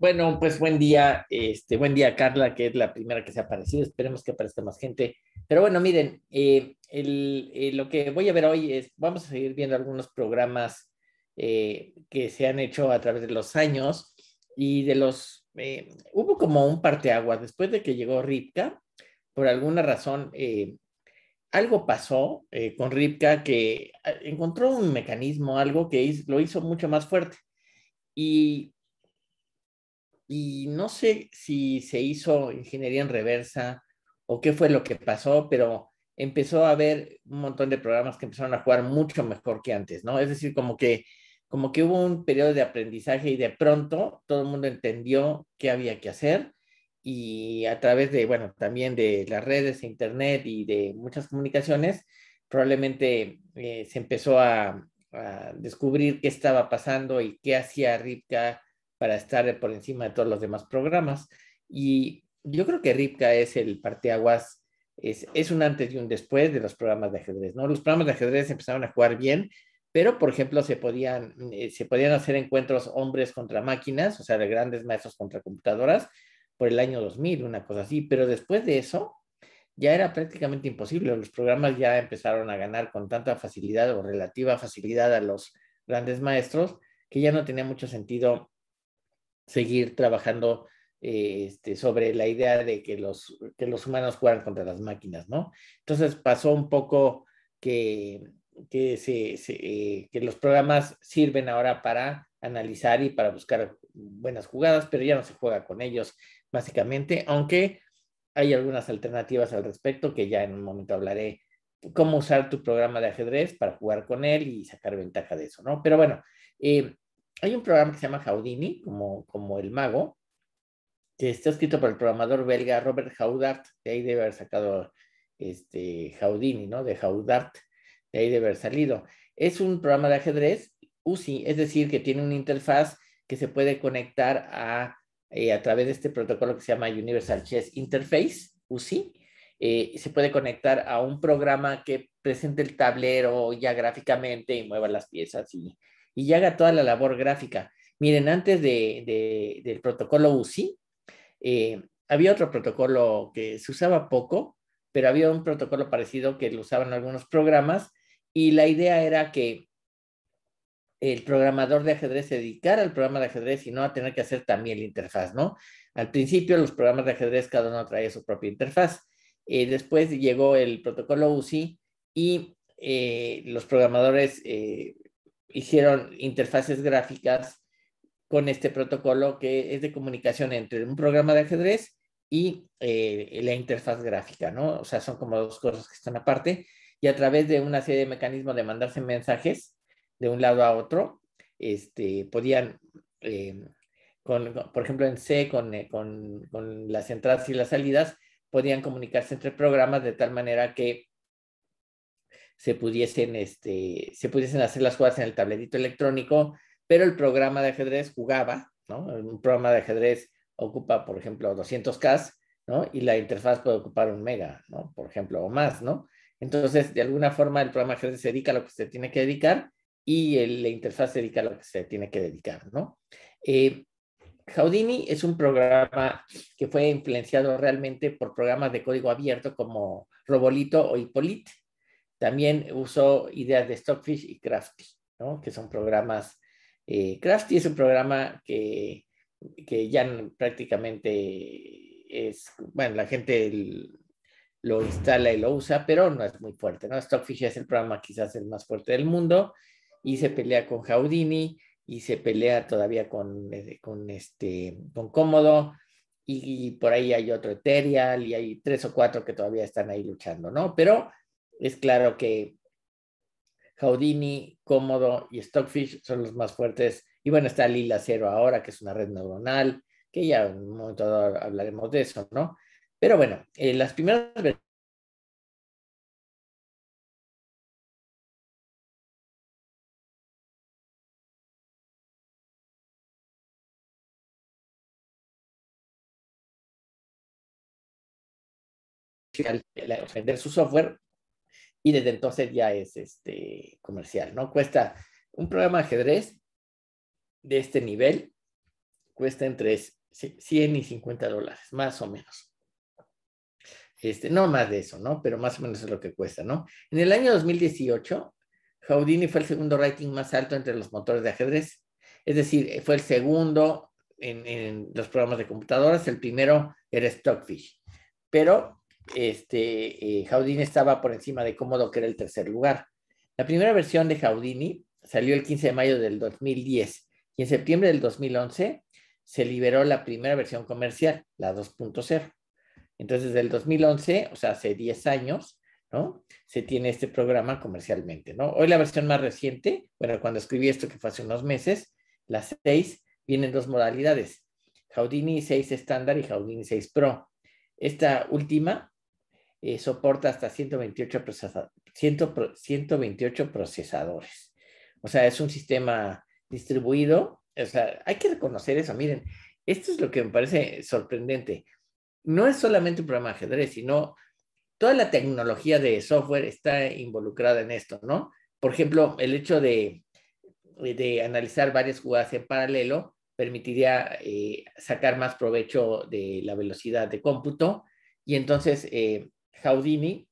Bueno, pues buen día, este, buen día Carla, que es la primera que se ha aparecido. Esperemos que aparezca más gente. Pero bueno, miren, eh, eh, lo que voy a ver hoy es, vamos a seguir viendo algunos programas eh, que se han hecho a través de los años y de los, hubo como un parteaguas después de que llegó Ripka, por alguna razón, algo pasó con Ripka que encontró un mecanismo, algo que lo hizo mucho más fuerte. Y y no sé si se hizo ingeniería en reversa o qué fue lo que pasó, pero empezó a haber un montón de programas que empezaron a jugar mucho mejor que antes, ¿no? Es decir, como que, como que hubo un periodo de aprendizaje y de pronto todo el mundo entendió qué había que hacer y a través de, bueno, también de las redes, internet y de muchas comunicaciones, probablemente eh, se empezó a, a, descubrir qué estaba pasando y qué hacía Ripka para estar por encima de todos los demás programas. Y yo creo que Ripka es el parteaguas, es, es un antes y un después de los programas de ajedrez, ¿no? Los programas de ajedrez empezaron a jugar bien, pero por ejemplo se podían, eh, se podían hacer encuentros hombres contra máquinas, o sea, de grandes maestros contra computadoras, por el año 2000, una cosa así, pero después de eso ya era prácticamente imposible, los programas ya empezaron a ganar con tanta facilidad o relativa facilidad a los grandes maestros que ya no tenía mucho sentido seguir trabajando eh, este, sobre la idea de que los, que los humanos juegan contra las máquinas, ¿no? Entonces pasó un poco que, que, se, eh, los programas sirven ahora para analizar y para buscar buenas jugadas, pero ya no se juega con ellos básicamente, aunque hay algunas alternativas al respecto que ya en un momento hablaré cómo usar tu programa de ajedrez para jugar con él y sacar ventaja de eso, ¿no? Pero bueno, eh, hay un programa que se llama Houdini, como, como el mago, que está escrito por el programador belga Robert Houdart, de ahí debe haber sacado este Houdini, ¿no? De Houdart, de ahí debe haber salido. Es un programa de ajedrez UCI, es decir, que tiene una interfaz que se puede conectar a, eh, a través de este protocolo que se llama Universal Chess Interface, UCI. Eh, se puede conectar a un programa que presente el tablero ya gráficamente y mueva las piezas y, y ya haga toda la labor gráfica. Miren, antes de, del protocolo UCI, eh, había otro protocolo que se usaba poco, pero había un protocolo parecido que lo usaban algunos programas y la idea era que el programador de ajedrez se dedicara al programa de ajedrez y no a tener que hacer también la interfaz, ¿no? Al principio los programas de ajedrez cada uno traía su propia interfaz. Eh, después llegó el protocolo UCI y eh, los programadores hicieron interfaces gráficas con este protocolo que es de comunicación entre un programa de ajedrez y eh, la interfaz gráfica, ¿no? O sea, son como dos cosas que están aparte y a través de una serie de mecanismos de mandarse mensajes de un lado a otro, este, podían, eh, por ejemplo, en C, con, eh, con las entradas y las salidas, podían comunicarse entre programas de tal manera que se pudiesen, este, se pudiesen hacer las jugadas en el tablerito electrónico, pero el programa de ajedrez jugaba, ¿no? Un programa de ajedrez ocupa, por ejemplo, 200K, ¿no? Y la interfaz puede ocupar un mega, ¿no? Por ejemplo, o más, ¿no? Entonces, de alguna forma, el programa de ajedrez se dedica a lo que se tiene que dedicar y el, la interfaz se dedica a lo que se tiene que dedicar, ¿no? Eh, Houdini es un programa que fue influenciado realmente por programas de código abierto como Robolito o Hippolyte, también usó ideas de Stockfish y Crafty, ¿no? que son programas. Eh, Crafty es un programa que, que ya prácticamente es, bueno, la gente lo instala y lo usa, pero no es muy fuerte. ¿no? Stockfish es el programa quizás el más fuerte del mundo y se pelea con Houdini y se pelea todavía con, eh, con, este, con Cómodo y, y, por ahí hay otro Ethereal y hay tres o cuatro que todavía están ahí luchando, ¿no? Pero es claro que Houdini, Cómodo y Stockfish son los más fuertes. Y bueno, está Lila Cero ahora, que es una red neuronal, que ya en un momento hablaremos de eso, ¿no? Pero bueno, eh, las primeras vender su software y desde entonces ya es este, comercial, ¿no? Cuesta un programa de ajedrez de este nivel, cuesta entre 100 y 50 dólares, más o menos. Este, no más de eso, ¿no? Pero más o menos es lo que cuesta, ¿no? En el año 2018, Houdini fue el segundo rating más alto entre los motores de ajedrez. Es decir, fue el segundo en, los programas de computadoras, el primero era Stockfish. Pero este, eh, Houdini estaba por encima de Cómodo, que era el tercer lugar. La primera versión de Houdini salió el 15 de mayo del 2010 y en septiembre del 2011 se liberó la primera versión comercial, la 2.0. Entonces, desde el 2011, o sea, hace 10 años, ¿no? Se tiene este programa comercialmente, ¿no? Hoy la versión más reciente, bueno, cuando escribí esto que fue hace unos meses, la 6, vienen dos modalidades, Houdini 6 estándar y Houdini 6 Pro. Esta última eh, soporta hasta 128, 128 procesadores. O sea, es un sistema distribuido. O sea, hay que reconocer eso. Miren, esto es lo que me parece sorprendente no es solamente un programa de ajedrez, sino toda la tecnología de software está involucrada en esto, ¿no? Por ejemplo, el hecho de, de analizar varias jugadas en paralelo permitiría eh, sacar más provecho de la velocidad de cómputo y entonces eh, Houdini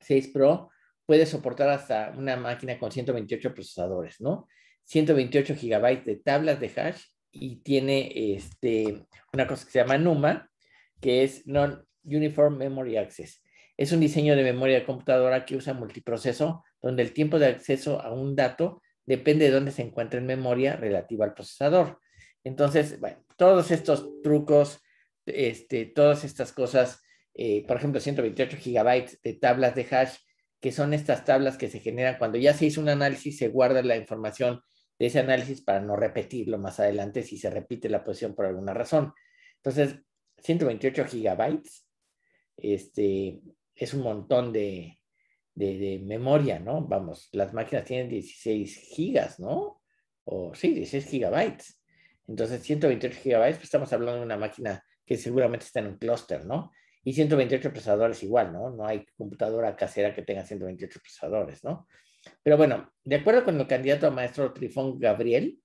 6 Pro puede soportar hasta una máquina con 128 procesadores, ¿no? 128 gigabytes de tablas de hash y tiene este, una cosa que se llama NUMA, que es Non-Uniform Memory Access. Es un diseño de memoria de computadora que usa multiproceso, donde el tiempo de acceso a un dato depende de dónde se encuentra en memoria relativa al procesador. Entonces, bueno, todos estos trucos, este, todas estas cosas, eh, por ejemplo, 128 gigabytes de tablas de hash, que son estas tablas que se generan cuando ya se hizo un análisis, se guarda la información de ese análisis para no repetirlo más adelante si se repite la posición por alguna razón. Entonces, 128 gigabytes, este, es un montón de, memoria, ¿no? Vamos, las máquinas tienen 16 gigas, ¿no? O sí, 16 gigabytes. Entonces, 128 gigabytes, pues estamos hablando de una máquina que seguramente está en un clúster, ¿no? Y 128 procesadores igual, ¿no? No hay computadora casera que tenga 128 procesadores, ¿no? Pero bueno, de acuerdo con el candidato a maestro Trifón Gabriel,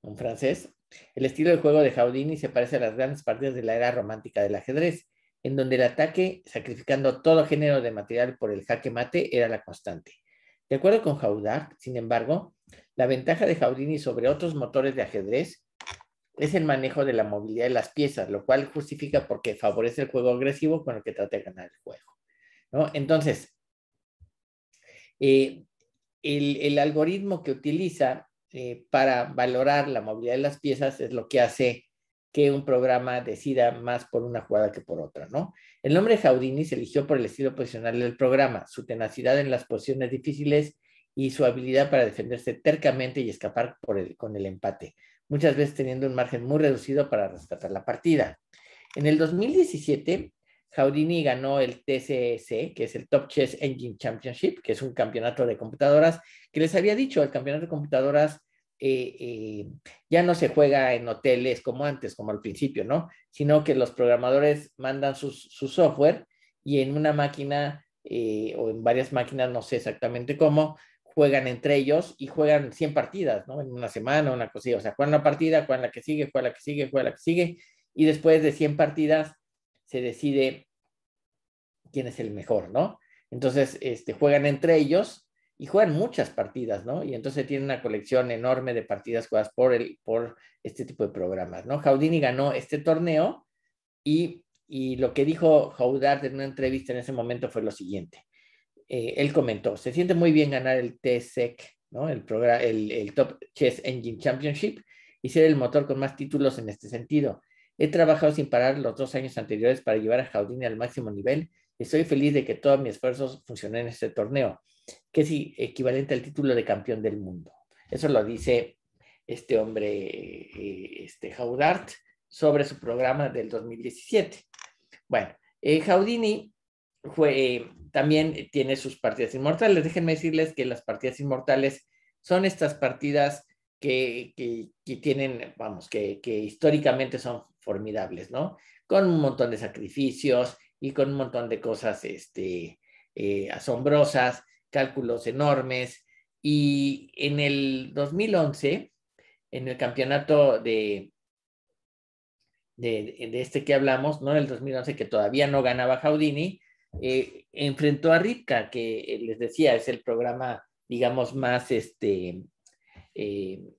un francés, el estilo de juego de Houdini se parece a las grandes partidas de la era romántica del ajedrez, en donde el ataque, sacrificando todo género de material por el jaque mate, era la constante. De acuerdo con Houdart, sin embargo, la ventaja de Houdini sobre otros motores de ajedrez es el manejo de la movilidad de las piezas, lo cual justifica porque favorece el juego agresivo con el que trata de ganar el juego. Entonces, eh, el, algoritmo que utiliza eh, para valorar la movilidad de las piezas es lo que hace que un programa decida más por una jugada que por otra, ¿no? El nombre Houdini se eligió por el estilo posicional del programa, su tenacidad en las posiciones difíciles y su habilidad para defenderse tercamente y escapar con el empate, muchas veces teniendo un margen muy reducido para rescatar la partida. En el 2017, Houdini ganó el TCS, que es el Top Chess Engine Championship, que es un campeonato de computadoras, que les había dicho, el campeonato de computadoras eh, eh, ya no se juega en hoteles como antes, como al principio, ¿no? Sino que los programadores mandan su, software y en una máquina eh, o en varias máquinas, no sé exactamente cómo, juegan entre ellos y juegan 100 partidas, ¿no? En una semana, una cosilla. O sea, juegan una partida, juegan la que sigue, juegan la que sigue, juegan la que sigue. Y después de 100 partidas, se decide quién es el mejor, ¿no? Entonces, este, juegan entre ellos y juegan muchas partidas, ¿no? Y entonces tienen una colección enorme de partidas jugadas por, el, por este tipo de programas, ¿no? Houdini ganó este torneo y, y lo que dijo Houdard en una entrevista en ese momento fue lo siguiente. Eh, él comentó, se siente muy bien ganar el TSEC, ¿no? El, el, el Top Chess Engine Championship y ser el motor con más títulos en este sentido. He trabajado sin parar los dos años anteriores para llevar a Jaudini al máximo nivel y estoy feliz de que todos mis esfuerzos funcionen en este torneo, que es equivalente al título de campeón del mundo. Eso lo dice este hombre, eh, este Jaudart, sobre su programa del 2017. Bueno, eh, Jaudini fue, también tiene sus partidas inmortales. Déjenme decirles que las partidas inmortales son estas partidas que, que, tienen, vamos, que, que, históricamente son formidables, ¿no? Con un montón de sacrificios y con un montón de cosas este, eh, asombrosas, cálculos enormes. Y en el 2011, en el campeonato de, de, este que hablamos, ¿no? El 2011, que todavía no ganaba Houdini, eh, enfrentó a Ripka, que les decía, es el programa, digamos, más este, el,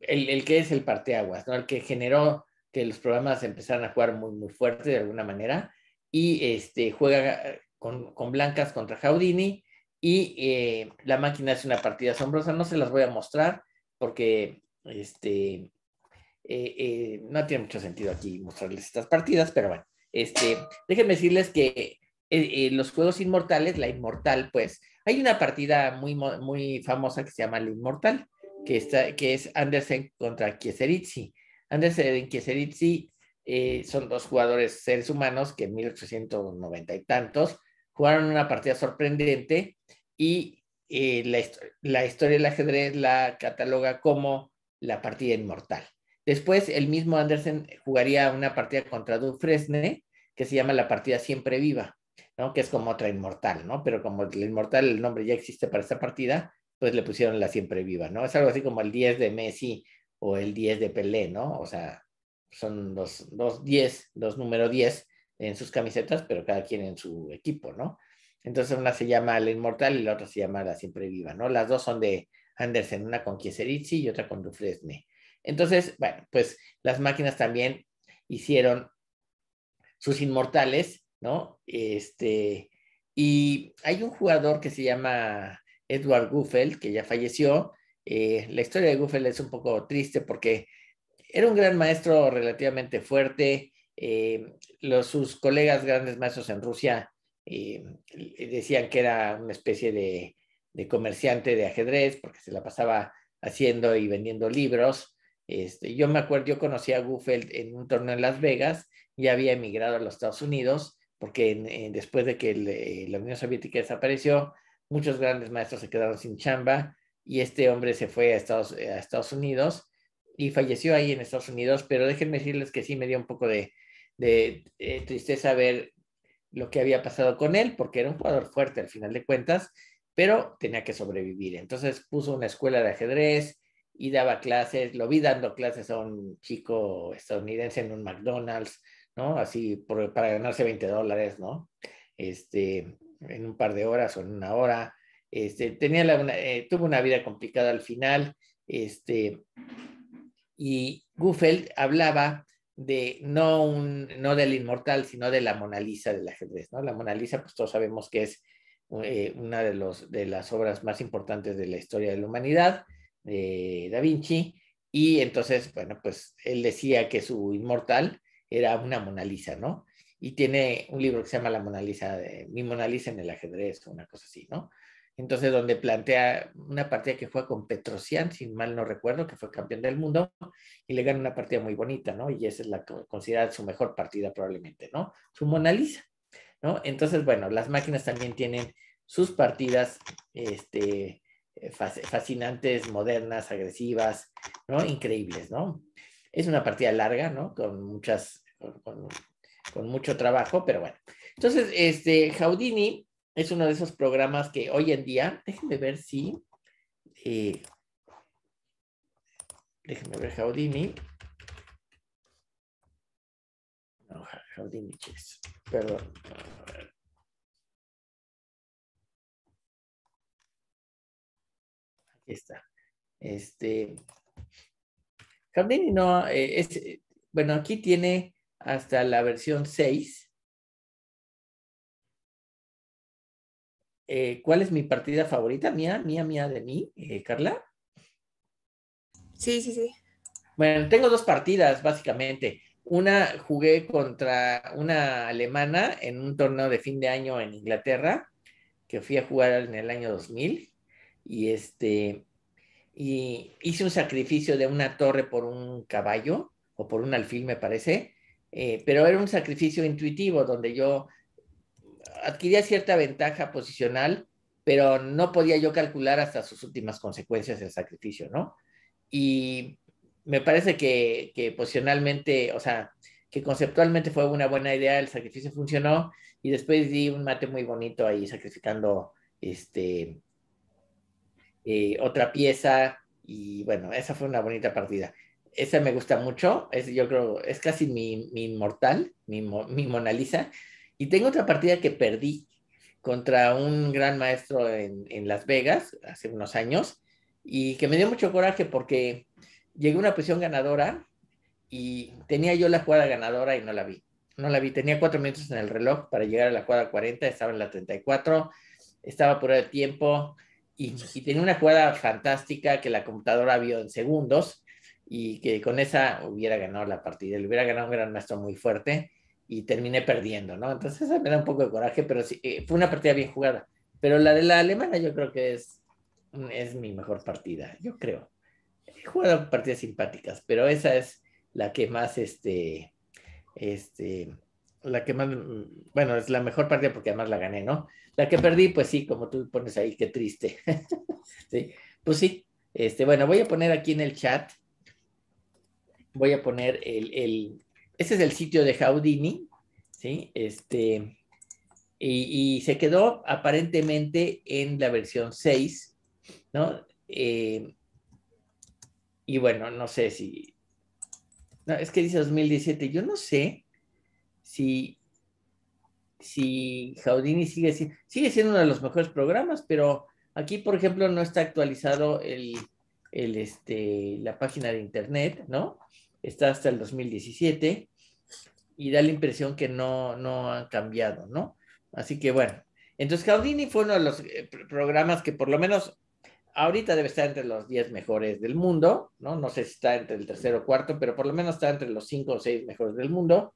el, que es el parteaguas, ¿no? El que generó que los programas empezaran a jugar muy, muy fuerte de alguna manera, y este, juega con, con blancas contra Jaudini y eh, la máquina es una partida asombrosa. No se las voy a mostrar porque este, eh, eh, no tiene mucho sentido aquí mostrarles estas partidas, pero bueno, este, déjenme decirles que los juegos inmortales, la inmortal, pues, hay una partida muy, muy famosa que se llama la inmortal, que, está, que es Andersen contra Kieseritzi. Andersen y Kieseritzi son dos jugadores seres humanos que en 1890 y tantos jugaron una partida sorprendente y eh, la, historia del ajedrez la cataloga como la partida inmortal. Después, el mismo Andersen jugaría una partida contra Dufresne, que se llama la partida siempre viva, ¿no? Que es como otra inmortal, ¿no? Pero como la inmortal, el nombre ya existe para esta partida, pues le pusieron la siempre viva, ¿no? Es algo así como el 10 de Messi o el 10 de Pelé, ¿no? O sea, son los, los 10, los número 10 en sus camisetas, pero cada quien en su equipo, ¿no? Entonces una se llama La Inmortal y la otra se llama La Siempre Viva, ¿no? Las dos son de Andersen, una con Kieseritzi y otra con Dufresne. Entonces, bueno, pues las máquinas también hicieron sus inmortales, ¿no? Este, y hay un jugador que se llama Edward Guffel, que ya falleció. Eh, la historia de Guffel es un poco triste porque era un gran maestro relativamente fuerte, eh, los, sus colegas grandes maestros en Rusia eh, decían que era una especie de, comerciante de ajedrez porque se la pasaba haciendo y vendiendo libros. Este, yo me acuerdo, yo conocí a Guffeld en un torneo en Las Vegas y había emigrado a los Estados Unidos porque después de que la Unión Soviética desapareció, muchos grandes maestros se quedaron sin chamba y este hombre se fue a Estados, a Estados Unidos y falleció ahí en Estados Unidos, pero déjenme decirles que sí me dio un poco de, de, eh, tristeza ver lo que había pasado con él, porque era un jugador fuerte al final de cuentas, pero tenía que sobrevivir. Entonces puso una escuela de ajedrez y daba clases, lo vi dando clases a un chico estadounidense en un McDonald's, ¿no? Así para ganarse 20 dólares, ¿no? Este, en un par de horas o en una hora. Este, tenía la, eh, tuvo una vida complicada al final, este, y Guffeld hablaba de no, un, no del inmortal, sino de la Mona Lisa del ajedrez. ¿no? La Mona Lisa, pues todos sabemos que es eh, una de, los, de las obras más importantes de la historia de la humanidad, de Da Vinci, y entonces, bueno, pues él decía que su inmortal era una Mona Lisa, ¿no? Y tiene un libro que se llama La Mona Lisa, de, Mi Mona Lisa en el ajedrez, o una cosa así, ¿no? Entonces, donde plantea una partida que fue con Petrosian, si mal no recuerdo, que fue campeón del mundo, y le gana una partida muy bonita, ¿no? Y esa es la considerada su mejor partida probablemente, ¿no? Su Mona Lisa, ¿no? Entonces, bueno, las máquinas también tienen sus partidas, este, fascinantes, modernas, agresivas, ¿no? Increíbles, ¿no? Es una partida larga, ¿no? Con muchas, con, mucho trabajo, pero bueno. Entonces, este, Houdini es uno de esos programas que hoy en día, déjenme ver si, eh, déjenme ver Houdini. No, Houdini perdón. Aquí está. Este, Houdini no, eh, es, bueno, aquí tiene hasta la versión 6 Eh, ¿cuál es mi partida favorita? Mía, mía, mía de mí, eh, Carla. Sí, sí, sí. Bueno, tengo dos partidas, básicamente. Una jugué contra una alemana en un torneo de fin de año en Inglaterra, que fui a jugar en el año 2000. Y este, y hice un sacrificio de una torre por un caballo, o por un alfil, me parece. Eh, pero era un sacrificio intuitivo, donde yo adquiría cierta ventaja posicional, pero no podía yo calcular hasta sus últimas consecuencias el sacrificio, ¿no? Y me parece que, que posicionalmente, o sea, que conceptualmente fue una buena idea, el sacrificio funcionó y después di un mate muy bonito ahí sacrificando este, eh, otra pieza y bueno, esa fue una bonita partida. esa me gusta mucho, es, yo creo, es casi mi, mi inmortal, mi, mi Mona Lisa. Y tengo otra partida que perdí contra un gran maestro en, en, Las Vegas hace unos años y que me dio mucho coraje porque llegué a una posición ganadora y tenía yo la jugada ganadora y no la vi. No la vi, tenía cuatro minutos en el reloj para llegar a la jugada 40, estaba en la 34, estaba por el tiempo y, y tenía una jugada fantástica que la computadora vio en segundos y que con esa hubiera ganado la partida, le hubiera ganado un gran maestro muy fuerte y terminé perdiendo, ¿no? Entonces eso me da un poco de coraje, pero sí, eh, fue una partida bien jugada. Pero la de la alemana yo creo que es, es mi mejor partida, yo creo. He jugado partidas simpáticas, pero esa es la que más, este, este, la que más, bueno, es la mejor partida porque además la gané, ¿no? La que perdí, pues sí, como tú pones ahí, qué triste. sí, pues sí. Este, bueno, voy a poner aquí en el chat voy a poner el, el ese es el sitio de Houdini, ¿sí? Este, y, y, se quedó aparentemente en la versión 6, ¿no? Eh, y bueno, no sé si, no, es que dice 2017, yo no sé si, si Houdini sigue, sigue siendo uno de los mejores programas, pero aquí, por ejemplo, no está actualizado el, el, este, la página de internet, ¿no? está hasta el 2017 y da la impresión que no, no han cambiado, ¿no? Así que bueno, entonces Houdini fue uno de los eh, programas que por lo menos ahorita debe estar entre los 10 mejores del mundo, ¿no? No sé si está entre el tercero o cuarto, pero por lo menos está entre los 5 o 6 mejores del mundo.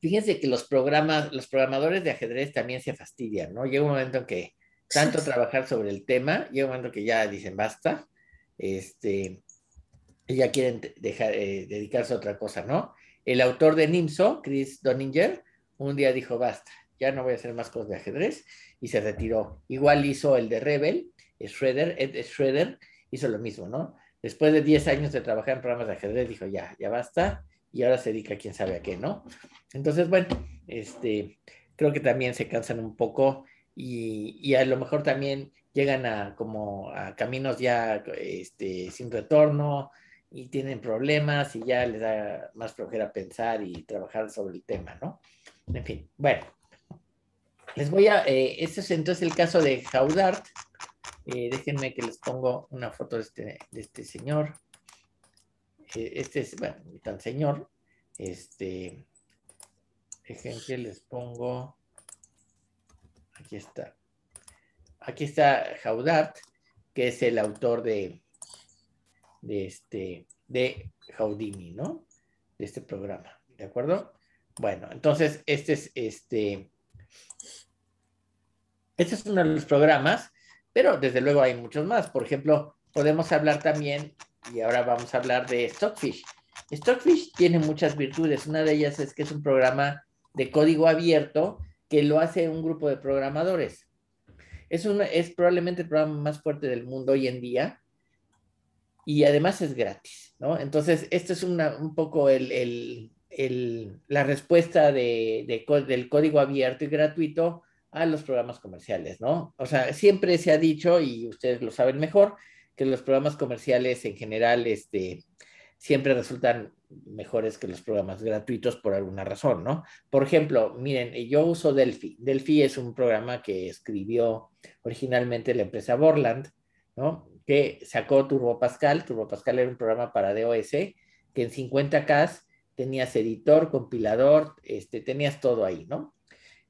Fíjense que los programas, los programadores de ajedrez también se fastidian, ¿no? Llega un momento en que tanto trabajar sobre el tema, llega un momento que ya dicen basta, este, ya quieren dejar, eh, dedicarse a otra cosa, ¿no? El autor de Nimso, Chris Doninger, un día dijo, basta, ya no voy a hacer más cosas de ajedrez, y se retiró. Igual hizo el de Rebel, Shredder, Ed Shredder, hizo lo mismo, ¿no? Después de 10 años de trabajar en programas de ajedrez, dijo, ya, ya basta, y ahora se dedica a quién sabe a qué, ¿no? Entonces, bueno, este, creo que también se cansan un poco y, y a lo mejor también llegan a como a caminos ya este, sin retorno, y tienen problemas y ya les da más flojera pensar y trabajar sobre el tema, ¿no? En fin, bueno. Les voy a, eh, este es entonces el caso de Jaudart. Eh, déjenme que les pongo una foto de este, de este señor. Este es, bueno, tan señor. Este, que les pongo, aquí está. Aquí está Jaudart, que es el autor de de, este, de Houdini, ¿no? De este programa, ¿de acuerdo? Bueno, entonces, este es, este, este es uno de los programas, pero desde luego hay muchos más. Por ejemplo, podemos hablar también, y ahora vamos a hablar de Stockfish. Stockfish tiene muchas virtudes. Una de ellas es que es un programa de código abierto que lo hace un grupo de programadores. Es, una, es probablemente el programa más fuerte del mundo hoy en día y además es gratis, ¿no? Entonces, esto es un poco el, la respuesta de, del código abierto y gratuito a los programas comerciales, ¿no? O sea, siempre se ha dicho, y ustedes lo saben mejor, que los programas comerciales en general este, siempre resultan mejores que los programas gratuitos por alguna razón, ¿no? Por ejemplo, miren, yo uso Delphi. Delphi es un programa que escribió originalmente la empresa Borland, ¿no? que sacó Turbo Pascal. Turbo Pascal era un programa para DOS que en 50K tenías editor, compilador, este, tenías todo ahí, ¿no?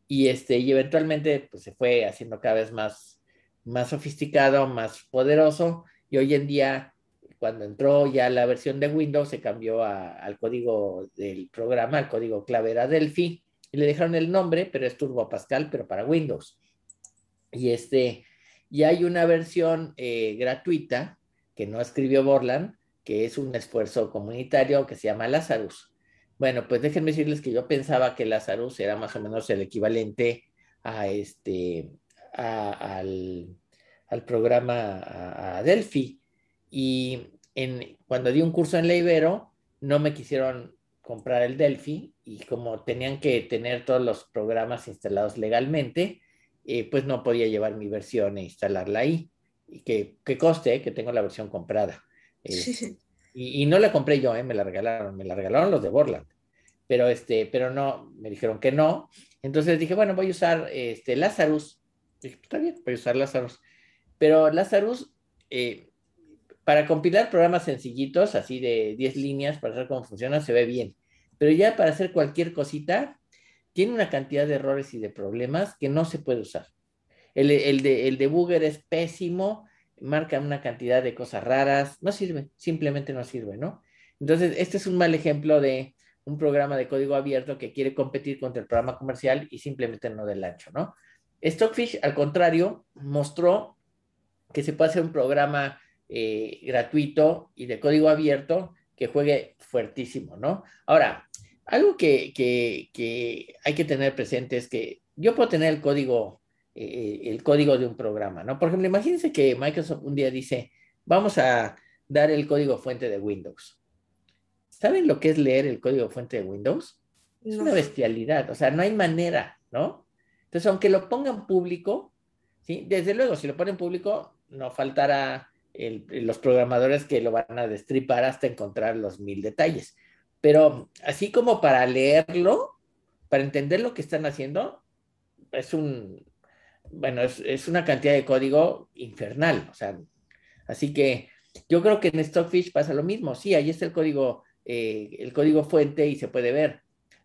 Y, este, y eventualmente pues, se fue haciendo cada vez más, más sofisticado, más poderoso, y hoy en día, cuando entró ya la versión de Windows, se cambió al código del programa, el código clave era Delphi, y le dejaron el nombre, pero es Turbo Pascal, pero para Windows. Y este, y hay una versión eh, gratuita que no escribió Borland, que es un esfuerzo comunitario que se llama Lazarus. Bueno, pues déjenme decirles que yo pensaba que Lazarus era más o menos el equivalente a este, al, programa a, Delphi. Y en, cuando di un curso en la Ibero, no me quisieron comprar el Delphi y como tenían que tener todos los programas instalados legalmente, eh, pues no podía llevar mi versión e instalarla ahí. Y que, que coste que tengo la versión comprada. Este, y, no la compré yo, ¿eh? me la regalaron, me la regalaron los de Borland. Pero, este, pero no, me dijeron que no. Entonces dije, bueno, voy a usar este, Lazarus. Dije, pues, está bien, voy a usar Lazarus. Pero Lazarus, eh, para compilar programas sencillitos, así de 10 líneas, para saber cómo funciona, se ve bien. Pero ya para hacer cualquier cosita, tiene una cantidad de errores y de problemas que no se puede usar. El, el, de, el debugger es pésimo, marca una cantidad de cosas raras, no sirve, simplemente no sirve, ¿no? Entonces, este es un mal ejemplo de un programa de código abierto que quiere competir contra el programa comercial y simplemente no del ancho, ¿no? Stockfish, al contrario, mostró que se puede hacer un programa eh, gratuito y de código abierto que juegue fuertísimo, ¿no? Ahora, algo que, hay que tener presente es que yo puedo tener el código, eh, el código de un programa, ¿no? Por ejemplo, imagínense que Microsoft un día dice, vamos a dar el código fuente de Windows. ¿Saben lo que es leer el código fuente de Windows? Es una bestialidad, o sea, no hay manera, ¿no? Entonces, aunque lo pongan público, ¿sí? Desde luego, si lo ponen público, no faltará los programadores que lo van a destripar hasta encontrar los mil detalles. Pero así como para leerlo, para entender lo que están haciendo, es un, bueno, es, una cantidad de código infernal. O sea, así que yo creo que en Stockfish pasa lo mismo. Sí, ahí está el código, eh, el código fuente y se puede ver,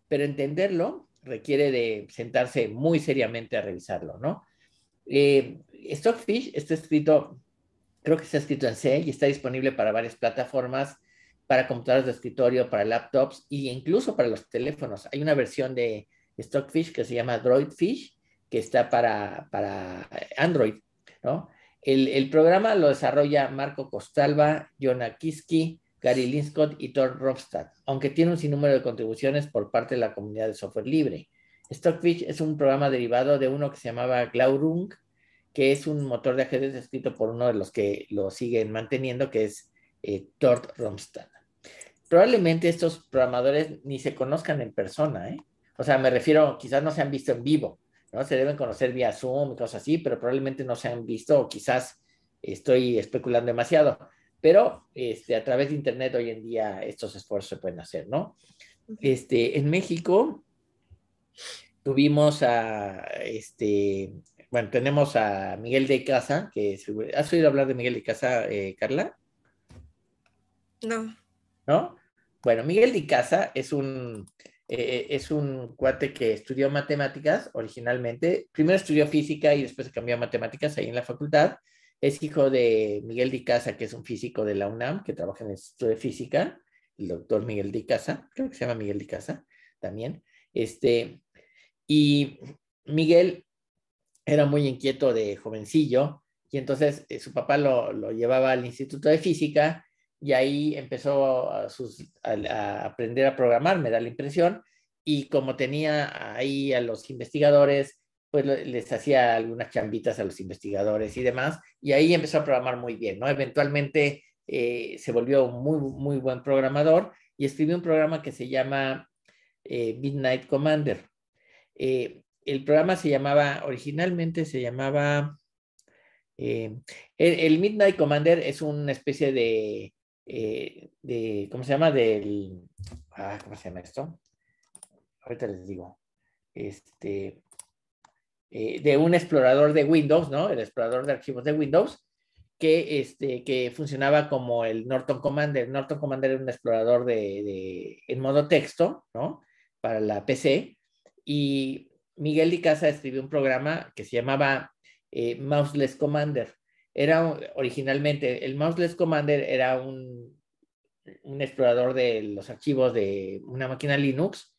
pero entenderlo requiere de sentarse muy seriamente a revisarlo, ¿no? Eh, Stockfish está escrito, creo que está escrito en C y está disponible para varias plataformas para computadoras de escritorio, para laptops e incluso para los teléfonos. Hay una versión de Stockfish que se llama Droidfish, que está para, para Android, ¿no? El, programa lo desarrolla Marco Costalva, Jonah Kiski, Gary Linscott y Thor Ropstad, aunque tiene un sinnúmero de contribuciones por parte de la comunidad de software libre. Stockfish es un programa derivado de uno que se llamaba Glaurung, que es un motor de ajedrez escrito por uno de los que lo siguen manteniendo, que es eh, Thor Romstad probablemente estos programadores ni se conozcan en persona, ¿eh? O sea, me refiero, quizás no se han visto en vivo, ¿no? Se deben conocer vía Zoom y cosas así, pero probablemente no se han visto o quizás estoy especulando demasiado. Pero este, a través de Internet hoy en día estos esfuerzos se pueden hacer, ¿no? Este, en México tuvimos a, este, bueno, tenemos a Miguel de Casa, que ¿has oído hablar de Miguel de Casa, eh, Carla? No. ¿no? Bueno, Miguel de Casa es un, eh, es un cuate que estudió matemáticas originalmente. Primero estudió física y después se cambió a matemáticas ahí en la facultad. Es hijo de Miguel de Casa, que es un físico de la UNAM, que trabaja en el Instituto de Física, el doctor Miguel de Casa, creo que se llama Miguel de Casa también. Este, y Miguel era muy inquieto de jovencillo, y entonces eh, su papá lo, lo llevaba al Instituto de Física y ahí empezó a, aprender a programar, me da la impresión, y como tenía ahí a los investigadores, pues les hacía algunas chambitas a los investigadores y demás, y ahí empezó a programar muy bien, ¿no? Eventualmente eh, se volvió muy, muy buen programador y escribió un programa que se llama eh, Midnight Commander. Eh, el programa se llamaba, originalmente se llamaba, el Midnight Commander es una especie de eh, de, ¿cómo se llama? Del, ah, ¿cómo se llama esto? Ahorita les digo. Este, eh, de un explorador de Windows, ¿no? El explorador de archivos de Windows, que, este, que funcionaba como el Norton Commander. Norton Commander era un explorador de, de, en modo texto, ¿no? Para la PC. Y Miguel Di Casa escribió un programa que se llamaba eh, Mouseless Commander era originalmente, el Mouseless Commander era un, explorador de los archivos de una máquina Linux,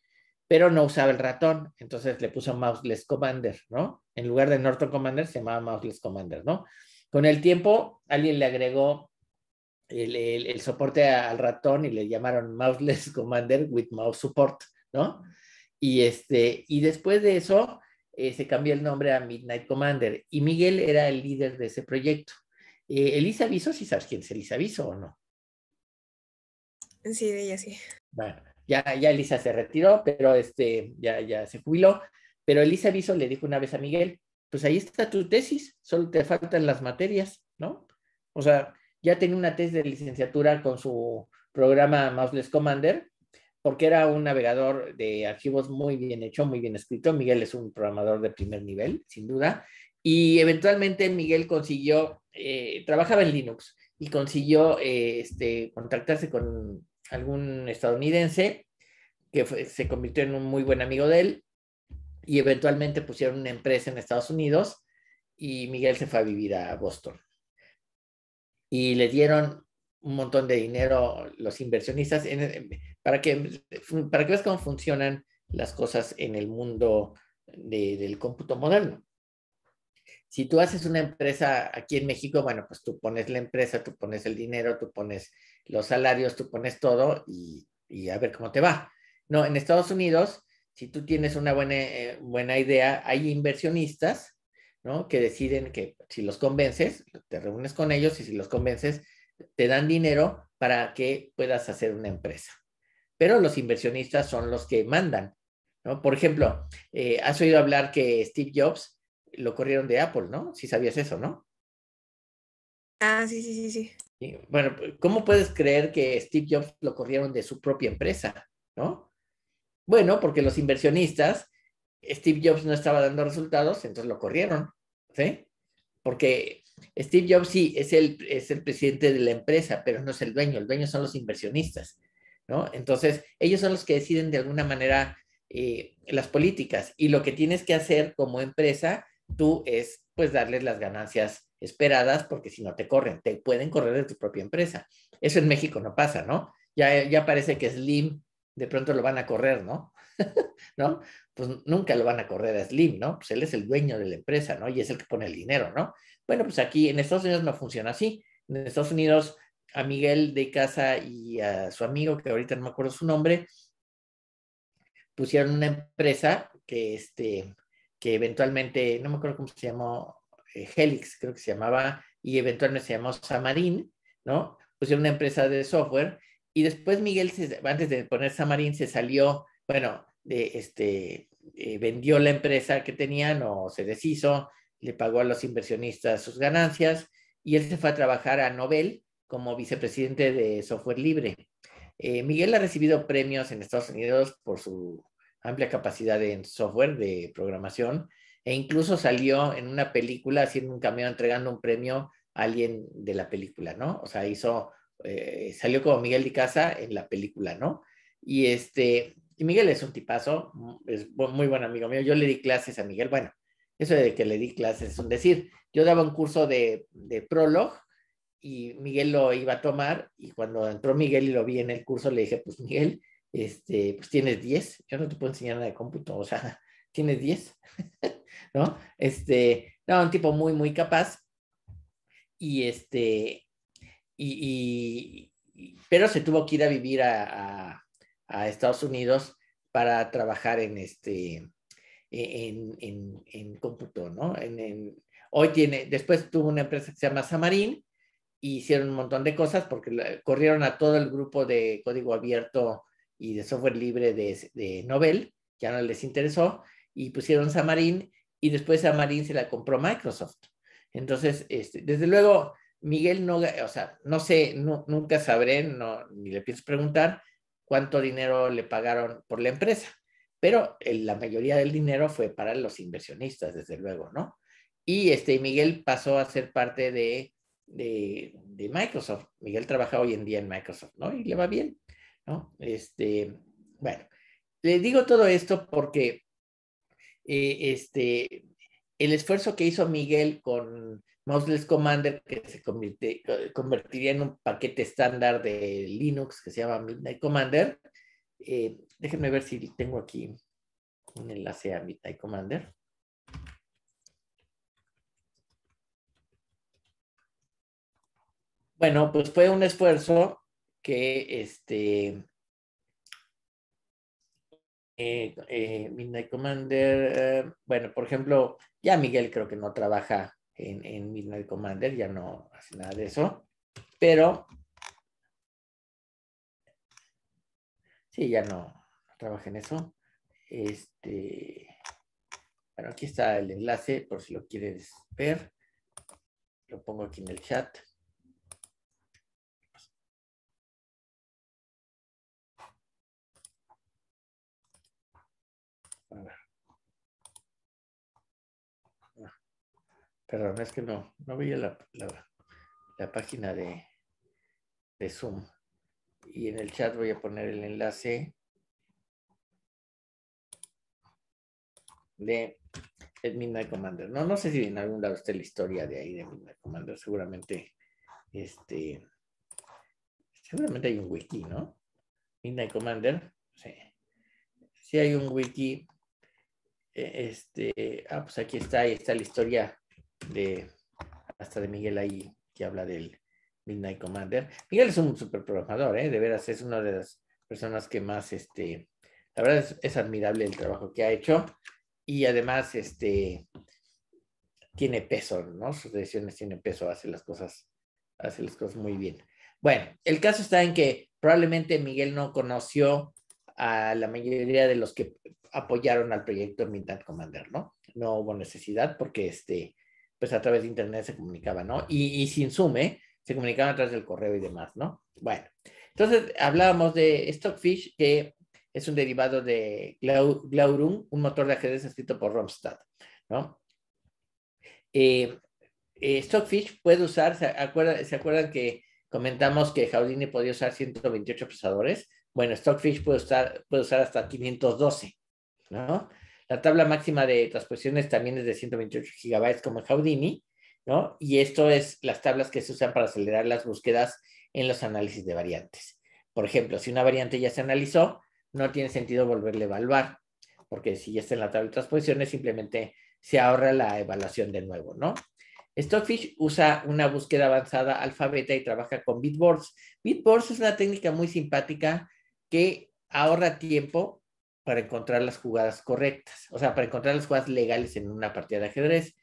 pero no usaba el ratón, entonces le puso Mouseless Commander, ¿no? En lugar de Norton Commander se llamaba Mouseless Commander, ¿no? Con el tiempo alguien le agregó el, soporte al ratón y le llamaron Mouseless Commander with Mouse Support, ¿no? Y, este, y después de eso, eh, se cambió el nombre a Midnight Commander y Miguel era el líder de ese proyecto. Eh, Elisa Viso, ¿sí sabes quién es Elisa Viso o no? Sí, de ella sí. Bueno, ya, ya Elisa se retiró, pero este, ya, ya se jubiló. Pero Elisa Viso le dijo una vez a Miguel, pues ahí está tu tesis, solo te faltan las materias, ¿no? O sea, ya tenía una tesis de licenciatura con su programa Mouseless Commander, porque era un navegador de archivos muy bien hecho, muy bien escrito. Miguel es un programador de primer nivel, sin duda. Y eventualmente Miguel consiguió, eh, trabajaba en Linux y consiguió eh, este, contactarse con algún estadounidense que se convirtió en un muy buen amigo de él y eventualmente pusieron una empresa en Estados Unidos y Miguel se fue a vivir a Boston. Y le dieron un montón de dinero los inversionistas para, que, para que veas cómo funcionan las cosas en el mundo del cómputo moderno. Si tú haces una empresa aquí en México, bueno, pues tú pones la empresa, tú pones el dinero, tú pones los salarios, tú pones todo y, y a ver cómo te va. No, en Estados Unidos, si tú tienes una buena, eh, buena idea, hay inversionistas, ¿no? Que deciden que si los convences, te reúnes con ellos y si los convences, te dan dinero para que puedas hacer una empresa. Pero los inversionistas son los que mandan, ¿no? Por ejemplo, eh, has oído hablar que Steve Jobs lo corrieron de Apple, ¿no? Si sabías eso, ¿no? Ah, sí, sí, sí, sí. bueno, ¿cómo puedes creer que Steve Jobs lo corrieron de su propia empresa, ¿no? Bueno, porque los inversionistas, Steve Jobs no estaba dando resultados, entonces lo corrieron, ¿sí? Porque Steve Jobs sí es el, es el presidente de la empresa, pero no es el dueño, el dueño son los inversionistas, ¿no? Entonces, ellos son los que deciden de alguna manera eh, las políticas y lo que tienes que hacer como empresa, tú es pues darles las ganancias esperadas, porque si no te corren, te pueden correr de tu propia empresa. Eso en México no pasa, ¿no? Ya, ya parece que Slim de pronto lo van a correr, ¿no? ¿No? Pues nunca lo van a correr a Slim, ¿no? Pues él es el dueño de la empresa, ¿no? Y es el que pone el dinero, ¿no? Bueno, pues aquí en Estados Unidos no funciona así. En Estados Unidos, a Miguel de casa y a su amigo, que ahorita no me acuerdo su nombre, pusieron una empresa que, este, que eventualmente, no me acuerdo cómo se llamó, eh, Helix creo que se llamaba, y eventualmente se llamó Samarin, ¿no? Pusieron una empresa de software y después Miguel, antes de poner Samarín, se salió, bueno, de, este, eh, vendió la empresa que tenían o se deshizo, le pagó a los inversionistas sus ganancias y él se fue a trabajar a Nobel como vicepresidente de software libre. Eh, Miguel ha recibido premios en Estados Unidos por su amplia capacidad en software de programación e incluso salió en una película haciendo un cameo entregando un premio a alguien de la película, ¿no? O sea, hizo eh, salió como Miguel de Casa en la película, ¿no? Y este, y Miguel es un tipazo, es muy buen amigo mío. Yo le di clases a Miguel, bueno, eso de que le di clases es un decir. Yo daba un curso de, de y Miguel lo iba a tomar y cuando entró Miguel y lo vi en el curso le dije, pues Miguel, este, pues tienes 10, yo no te puedo enseñar nada de cómputo, o sea, tienes 10, ¿no? Este, no, un tipo muy, muy capaz y este, y, pero se tuvo que ir a vivir a, Estados Unidos para trabajar en este, en, en, cómputo, ¿no? En, hoy tiene, después tuvo una empresa que se llama Samarín, y hicieron un montón de cosas porque corrieron a todo el grupo de código abierto y de software libre de, de Nobel, ya no les interesó, y pusieron Samarín, y después Samarín se la compró Microsoft. Entonces, este, desde luego, Miguel no, o sea, no sé, nunca sabré, no, ni le pienso preguntar cuánto dinero le pagaron por la empresa, pero la mayoría del dinero fue para los inversionistas, desde luego, ¿no? Y este, Miguel pasó a ser parte de, de, Microsoft. Miguel trabaja hoy en día en Microsoft, ¿no? Y le va bien, ¿no? Este, bueno, le digo todo esto porque eh, este, el esfuerzo que hizo Miguel con Mouseless Commander, que se convertiría en un paquete estándar de Linux que se llama Midnight Commander. Eh, déjenme ver si tengo aquí un enlace a Midnight Commander. Bueno, pues fue un esfuerzo que este eh, eh, Midnight Commander, bueno, por ejemplo, ya Miguel creo que no trabaja en, en Midnight Commander, ya no hace nada de eso, pero sí, ya no, no trabaja en eso. Este, bueno, aquí está el enlace por si lo quieres ver. Lo pongo aquí en el chat. A ver. Perdón, es que no, no veía la, la, página de, de Zoom. Y en el chat voy a poner el enlace de Midnight Commander. No, no sé si en algún lado está la historia de ahí de Midnight Commander. Seguramente, este, seguramente hay un wiki, ¿no? Midnight Commander, sí. Sí hay un wiki. E, este, ah, pues aquí está, ahí está la historia de hasta de Miguel ahí que habla del Midnight Commander. Miguel es un super programador, ¿eh? de veras es una de las personas que más, este, la verdad es, admirable el trabajo que ha hecho y además, este, tiene peso, ¿no? Sus decisiones tienen peso, hace las cosas, hace las cosas muy bien. Bueno, el caso está en que probablemente Miguel no conoció a la mayoría de los que apoyaron al proyecto Midnight Commander, ¿no? No hubo necesidad porque este, pues a través de Internet se comunicaba, ¿no? Y, sin Zoom, ¿eh? Se comunicaban a través del correo y demás, ¿no? Bueno, entonces hablábamos de Stockfish, que es un derivado de Glaurum, un motor de ajedrez escrito por Romstad, ¿no? Eh, eh, Stockfish puede usar, ¿se, ¿se acuerdan que comentamos que Houdini podía usar 128 procesadores? Bueno, Stockfish puede usar, puede usar hasta 512, ¿no? La tabla máxima de transposiciones también es de 128 gigabytes como en Houdini, ¿no? Y esto es las tablas que se usan para acelerar las búsquedas en los análisis de variantes. Por ejemplo, si una variante ya se analizó, no tiene sentido volverle a evaluar, porque si ya está en la tabla de transposiciones, simplemente se ahorra la evaluación de nuevo, ¿no? Stockfish usa una búsqueda avanzada alfabeta y trabaja con bitboards. Bitboards es una técnica muy simpática que ahorra tiempo para encontrar las jugadas correctas, o sea, para encontrar las jugadas legales en una partida de ajedrez.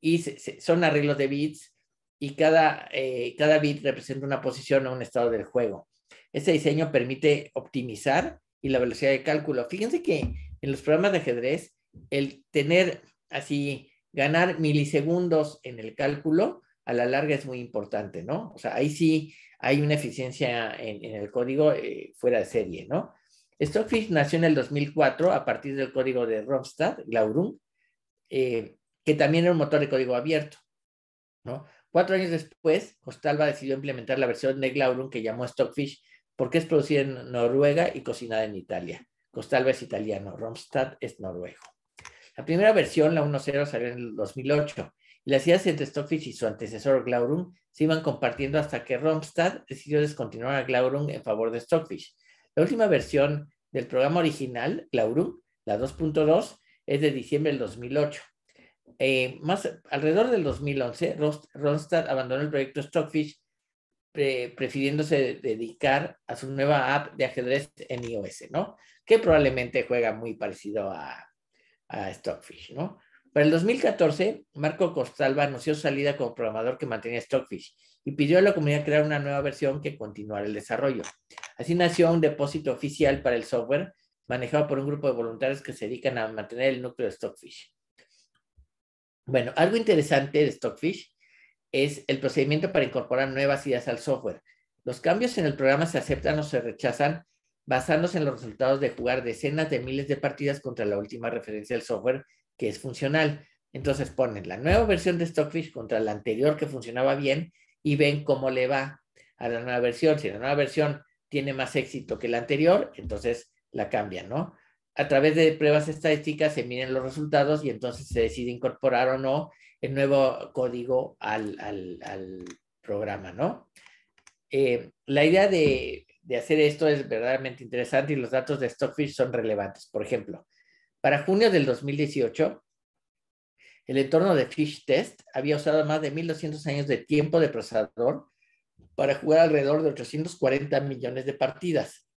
Y son arreglos de bits y cada, eh, cada bit representa una posición o un estado del juego. Este diseño permite optimizar y la velocidad de cálculo. Fíjense que en los programas de ajedrez, el tener así, ganar milisegundos en el cálculo, a la larga es muy importante, ¿no? O sea, ahí sí hay una eficiencia en, el código eh, fuera de serie, ¿no? Stockfish nació en el 2004 a partir del código de Romstad, Glaurum, eh, que también era un motor de código abierto. Cuatro años después, Costalba decidió implementar la versión de Glaurum que llamó Stockfish porque es producida en Noruega y cocinada en Italia. Costalba es italiano, Romstad es noruego. La primera versión, la 1.0, salió en el 2008 y las ideas entre Stockfish y su antecesor Glaurum se iban compartiendo hasta que Romstad decidió descontinuar a Glaurum en favor de Stockfish. La última versión del programa original, Glaurum, la 2.2, es de diciembre del 2008. Eh, más alrededor del 2011, Ronstad abandonó el proyecto Stockfish, prefiriéndose dedicar a su nueva app de ajedrez en iOS, ¿no? Que probablemente juega muy parecido a, a Stockfish, ¿no? Para el 2014, Marco Costalba anunció su salida como programador que mantenía Stockfish y pidió a la comunidad crear una nueva versión que continuara el desarrollo. Así nació un depósito oficial para el software manejado por un grupo de voluntarios que se dedican a mantener el núcleo de Stockfish. Bueno, algo interesante de Stockfish es el procedimiento para incorporar nuevas ideas al software. Los cambios en el programa se aceptan o se rechazan basándose en los resultados de jugar decenas de miles de partidas contra la última referencia del software que es funcional. Entonces ponen la nueva versión de Stockfish contra la anterior que funcionaba bien y ven cómo le va a la nueva versión. Si la nueva versión tiene más éxito que la anterior, entonces la cambian, ¿no? A través de pruebas estadísticas se miden los resultados y entonces se decide incorporar o no el nuevo código al, programa, ¿no? Eh, la idea de, de hacer esto es verdaderamente interesante y los datos de Stockfish son relevantes. Por ejemplo, para junio del 2018, el entorno de Fish Test había usado más de 1.200 años de tiempo de procesador para jugar alrededor de 840 millones de partidas.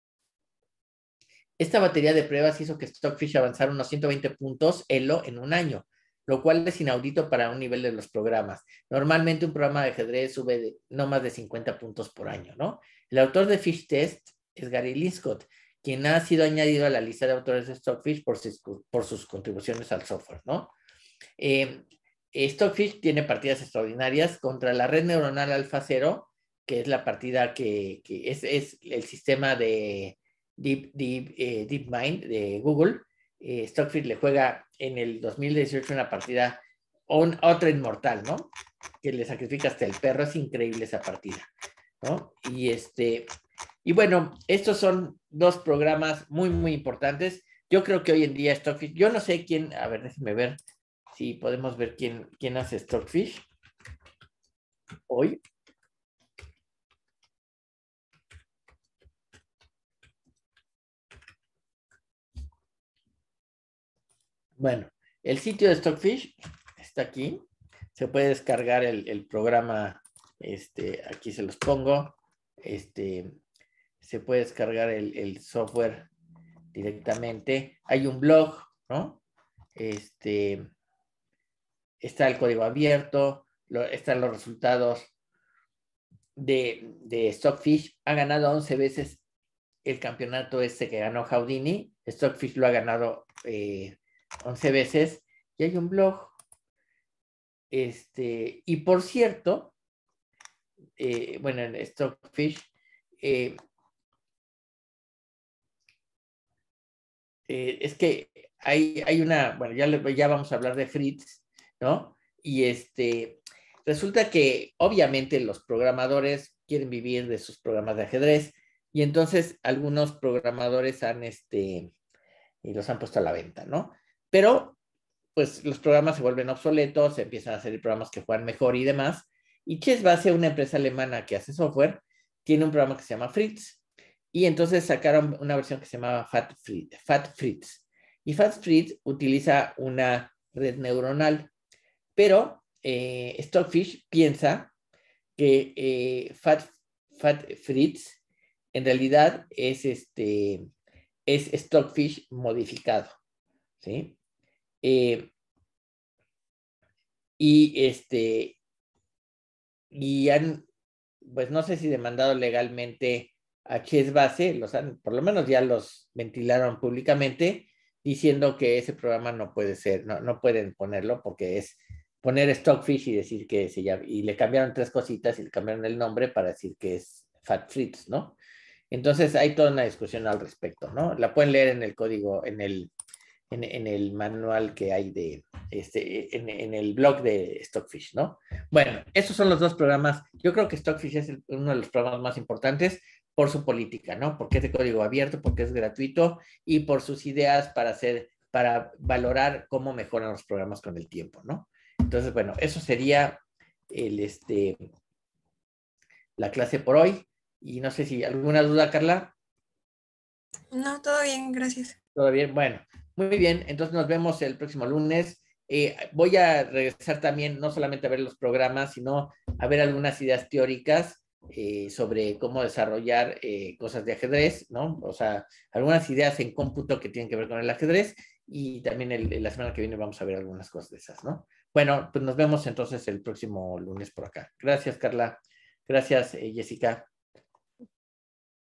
Esta batería de pruebas hizo que Stockfish avanzara unos 120 puntos ELO en un año, lo cual es inaudito para un nivel de los programas. Normalmente un programa de ajedrez sube no más de 50 puntos por año, ¿no? El autor de Fish Test es Gary Linscott, quien ha sido añadido a la lista de autores de Stockfish por sus, por sus contribuciones al software, ¿no? Eh, Stockfish tiene partidas extraordinarias contra la red neuronal alfa 0, que es la partida que, es, el sistema de Deep, Deep, eh, DeepMind de Google. Eh, Stockfish le juega en el 2018 una partida o otra inmortal, ¿no? Que le sacrifica hasta el perro, es increíble esa partida, ¿no? Y este, y bueno, estos son dos programas muy, muy importantes. Yo creo que hoy en día Stockfish, yo no sé quién, a ver, déjenme ver si podemos ver quién, quién hace Stockfish hoy. Bueno, el sitio de Stockfish está aquí. Se puede descargar el, programa, este, aquí se los pongo. Este, se puede descargar el, software directamente. Hay un blog, ¿no? Este, está el código abierto, están los resultados de, de, Stockfish. Ha ganado 11 veces el campeonato este que ganó Houdini. Stockfish lo ha ganado eh, 11 veces y hay un blog. Este, y por cierto, eh, bueno, en Stockfish, eh, eh, es que hay, hay, una, bueno, ya, ya vamos a hablar de Fritz, ¿no? Y este, resulta que obviamente los programadores quieren vivir de sus programas de ajedrez y entonces algunos programadores han, este, y los han puesto a la venta, ¿no? Pero, pues los programas se vuelven obsoletos, se empiezan a hacer programas que juegan mejor y demás. Y Chessbase, una empresa alemana que hace software, tiene un programa que se llama Fritz. Y entonces sacaron una versión que se llamaba Fat, Fritz. Y Fat Fritz utiliza una red neuronal. Pero eh, Stockfish piensa que eh, Fat, Fat Fritz en realidad es, este, es Stockfish modificado. ¿sí? Eh, y este, y han, pues no sé si demandado legalmente a Chess Base, los han, por lo menos ya los ventilaron públicamente, diciendo que ese programa no puede ser, no, no pueden ponerlo porque es poner Stockfish y decir que se llama, y le cambiaron tres cositas y le cambiaron el nombre para decir que es Fat Fritz, ¿no? Entonces hay toda una discusión al respecto, ¿no? La pueden leer en el código, en el en, el manual que hay de, este, en, el blog de Stockfish, ¿no? Bueno, esos son los dos programas. Yo creo que Stockfish es uno de los programas más importantes por su política, ¿no? Porque es de código abierto, porque es gratuito y por sus ideas para hacer, para valorar cómo mejoran los programas con el tiempo, ¿no? Entonces, bueno, eso sería el, este, la clase por hoy. Y no sé si alguna duda, Carla. No, todo bien, gracias. Todo bien, bueno, muy bien, entonces nos vemos el próximo lunes. Eh, voy a regresar también, no solamente a ver los programas, sino a ver algunas ideas teóricas eh, sobre cómo desarrollar eh, cosas de ajedrez, ¿no? O sea, algunas ideas en cómputo que tienen que ver con el ajedrez y también el, la semana que viene vamos a ver algunas cosas de esas, ¿no? Bueno, pues nos vemos entonces el próximo lunes por acá. Gracias, Carla. Gracias, Jessica.